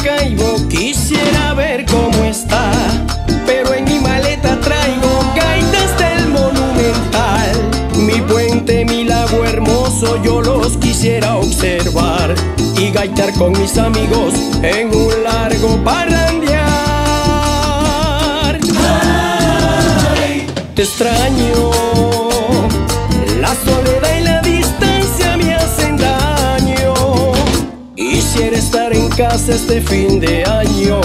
Maracaibo quisiera ver cómo está, pero en mi maleta traigo gaitas del monumental. Mi puente, mi lago hermoso, yo los quisiera observar y gaitar con mis amigos en un largo parrandear. Ay, te extraño, la soledad y la este fin de año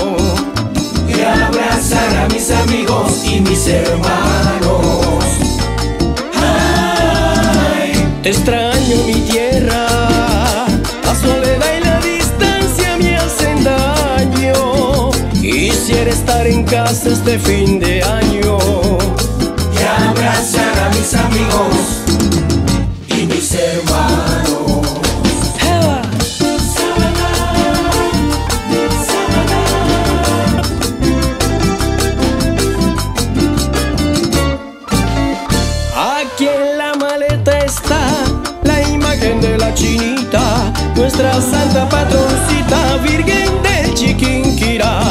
y abrazar a mis amigos y mis hermanos. Ay, te extraño mi tierra, la soledad y la distancia me hacen daño. Quisiera estar en casa este fin de año y abrazar a mis amigos y mis hermanos. Está la imagen de la chinita, nuestra santa patroncita, Virgen de Chiquinquirá.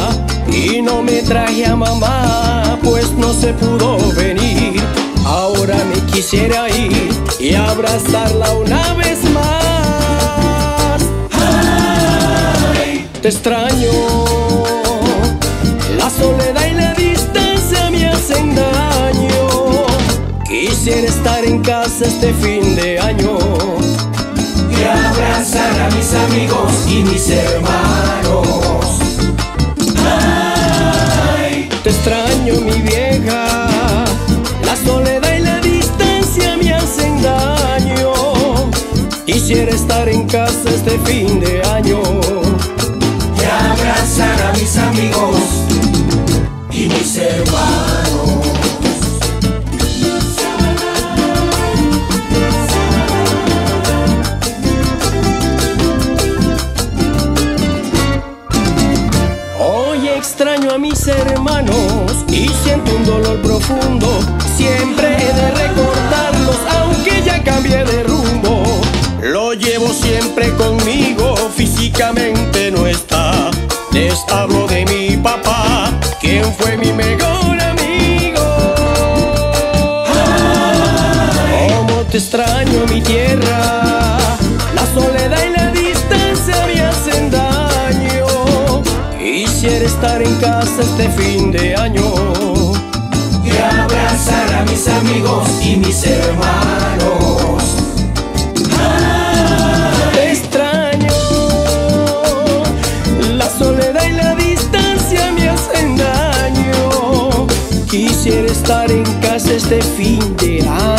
Y no me traje a mamá, pues no se pudo venir. Ahora me quisiera ir y abrazarla una vez más. Ay, te extraño, Quisiera estar en casa este fin de año y abrazar a mis amigos y mis hermanos. Ay, te extraño mi vieja, la soledad y la distancia me hacen daño. Quisiera estar en casa este fin de año y abrazar a mis amigos y mis hermanos. Hermanos y siento un dolor profundo. Siempre he de recordarlos, aunque ya cambié de rumbo. Lo llevo siempre conmigo, físicamente no está. Les hablo de mi papá, quien fue mi mejor amigo. Cómo te extraño mi tierra, Quisiera estar en casa este fin de año y abrazar a mis amigos y mis hermanos. Te extraño, la soledad y la distancia me hacen daño. Quisiera estar en casa este fin de año